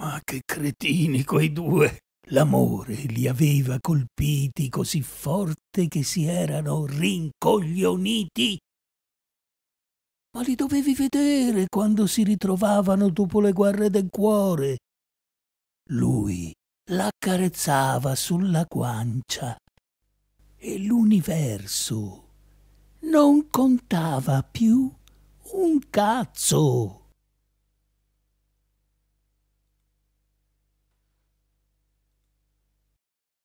Ma che cretini quei due! L'amore li aveva colpiti così forte che si erano rincoglioniti. Ma li dovevi vedere quando si ritrovavano dopo le guerre del cuore. Lui l'accarezzava sulla guancia e l'universo non contava più un cazzo.